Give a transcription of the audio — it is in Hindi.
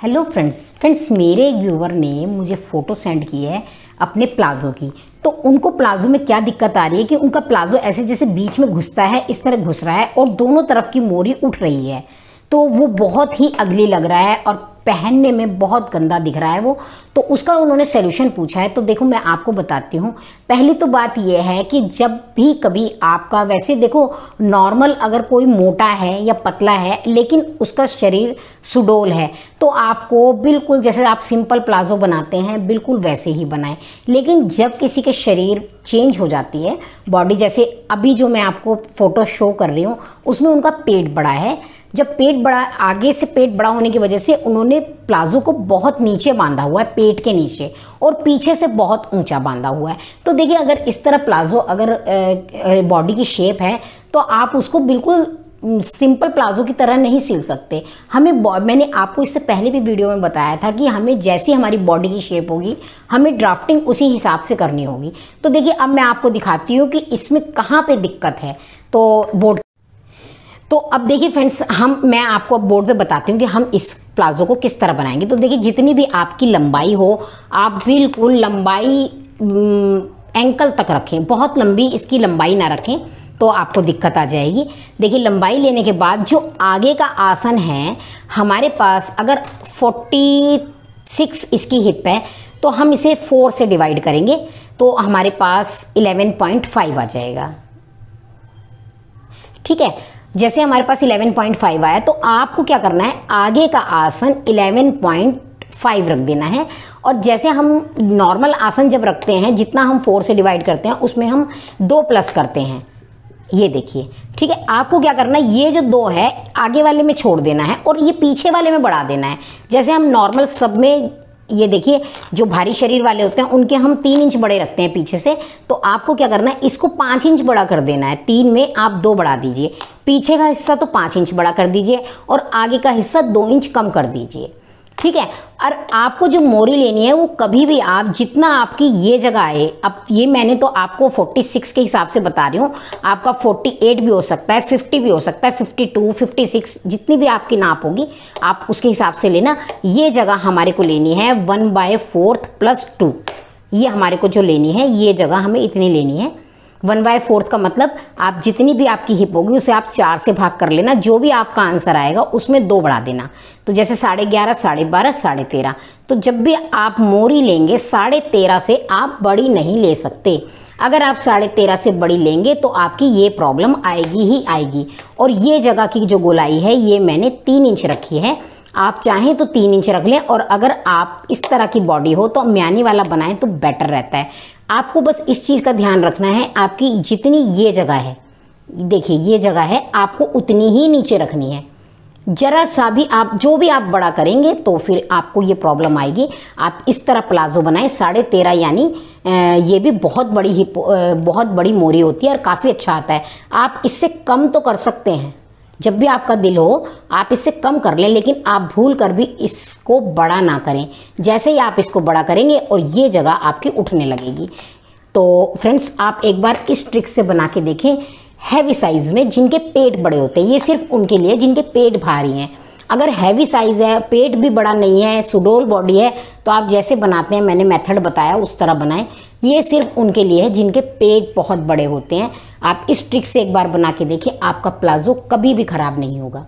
हेलो फ्रेंड्स फ्रेंड्स मेरे एक व्यूवर ने मुझे फ़ोटो सेंड की है अपने प्लाजो की। तो उनको प्लाजो में क्या दिक्कत आ रही है कि उनका प्लाजो ऐसे जैसे बीच में घुसता है, इस तरह घुस रहा है और दोनों तरफ़ की मोरी उठ रही है। तो वो बहुत ही अगली लग रहा है और पहनने में बहुत गंदा दिख रहा है वो। तो उसका उन्होंने सोल्यूशन पूछा है। तो देखो, मैं आपको बताती हूँ। पहली तो बात यह है कि जब भी कभी आपका, वैसे देखो नॉर्मल अगर कोई मोटा है या पतला है, लेकिन उसका शरीर सुडोल है तो आपको बिल्कुल, जैसे आप सिंपल प्लाजो बनाते हैं, बिल्कुल वैसे ही बनाएँ। लेकिन जब किसी के शरीर चेंज हो जाती है बॉडी जैसे अभी जो मैं आपको फ़ोटो शो कर रही हूँ, उसमें उनका पेट बड़ा है जब पेट बड़ा, आगे से पेट बड़ा होने की वजह से उन्होंने प्लाजो को बहुत नीचे बांधा हुआ है, पेट के नीचे, और पीछे से बहुत ऊँचा बांधा हुआ है। तो देखिए, अगर इस तरह प्लाजो अगर बॉडी की शेप है तो आप उसको बिल्कुल सिंपल प्लाजो की तरह नहीं सिल सकते। हमें मैंने आपको इससे पहले भी वीडियो में बताया था कि हमें जैसी हमारी बॉडी की शेप होगी, हमें ड्राफ्टिंग उसी हिसाब से करनी होगी। तो देखिए, अब मैं आपको दिखाती हूँ कि इसमें कहाँ पे दिक्कत है। तो बोर्ड तो अब देखिए फ्रेंड्स हम, मैं आपको अब बोर्ड पे बताती हूँ कि हम इस प्लाजो को किस तरह बनाएँगे। तो देखिए, जितनी भी आपकी लंबाई हो, आप बिल्कुल लंबाई एंकल तक रखें। बहुत लंबी इसकी लंबाई ना रखें तो आपको दिक्कत आ जाएगी। देखिए, लंबाई लेने के बाद जो आगे का आसन है, हमारे पास अगर 46 इसकी हिप है तो हम इसे 4 से डिवाइड करेंगे तो हमारे पास 11.5 आ जाएगा। ठीक है? जैसे हमारे पास 11.5 आया तो आपको क्या करना है? आगे का आसन 11.5 रख देना है। और जैसे हम नॉर्मल आसन जब रखते हैं, जितना हम फोर से डिवाइड करते हैं, उसमें हम दो प्लस करते हैं। ये देखिए, ठीक है? आपको क्या करना है? ये जो दो है, आगे वाले में छोड़ देना है और ये पीछे वाले में बढ़ा देना है। जैसे हम नॉर्मल सब में ये देखिए, जो भारी शरीर वाले होते हैं, उनके हम तीन इंच बड़े रखते हैं पीछे से। तो आपको क्या करना है, इसको पाँच इंच बड़ा कर देना है। तीन में आप दो बढ़ा दीजिए। पीछे का हिस्सा तो पाँच इंच बड़ा कर दीजिए और आगे का हिस्सा दो इंच कम कर दीजिए। ठीक है? और आपको जो मोरी लेनी है वो कभी भी आप जितना आपकी ये जगह आए अब ये मैंने तो आपको 46 के हिसाब से बता रही हूँ। आपका 48 भी हो सकता है 50 भी हो सकता है 52, 56 जितनी भी आपकी नाप होगी आप उसके हिसाब से लेना। ये जगह हमारे को लेनी है one by fourth plus two ये हमारे को जो लेनी है ये जगह हमें इतनी लेनी है। वन बाय फोर्थ का मतलब आप जितनी भी आपकी हिप होगी, उसे आप चार से भाग कर लेना। जो भी आपका आंसर आएगा, उसमें दो बढ़ा देना। तो जैसे साढ़े ग्यारह, साढ़े बारह, साढ़े तेरह। तो जब भी आप मोरी लेंगे, साढ़े तेरह से आप बड़ी नहीं ले सकते। अगर आप साढ़े तेरह से बड़ी लेंगे तो आपकी ये प्रॉब्लम आएगी ही आएगी। और ये जगह की जो गोलाई है, ये मैंने तीन इंच रखी है। आप चाहें तो तीन इंच रख लें, और अगर आप इस तरह की बॉडी हो तो म्यानी वाला बनाएँ तो बेटर रहता है। आपको बस इस चीज़ का ध्यान रखना है, आपकी जितनी ये जगह है, देखिए ये जगह है, आपको उतनी ही नीचे रखनी है। जरा सा भी आप, जो भी आप बड़ा करेंगे तो फिर आपको ये प्रॉब्लम आएगी। आप इस तरह प्लाजो बनाएँ, साढ़े तेरह यानी ये भी बहुत बड़ी हिप बहुत बड़ी मोरी होती है और काफ़ी अच्छा आता है। आप इससे कम तो कर सकते हैं। जब भी आपका दिल हो, आप इससे कम कर लें, लेकिन आप भूल कर भी इसको बड़ा ना करें। जैसे ही आप इसको बड़ा करेंगे और ये जगह आपकी उठने लगेगी। तो फ्रेंड्स, आप एक बार इस ट्रिक से बना के देखें। हैवी साइज़ में जिनके पेट बड़े होते हैं, ये सिर्फ़ उनके लिए, जिनके पेट भारी हैं। अगर हैवी साइज़ है, पेट भी बड़ा नहीं है, सुडोल बॉडी है तो आप जैसे बनाते हैं, मैंने मेथड बताया, उस तरह बनाएँ। ये सिर्फ़ उनके लिए है, जिनके पेट बहुत बड़े होते हैं। आप इस ट्रिक से एक बार बना के देखिए, आपका प्लाजो कभी भी ख़राब नहीं होगा।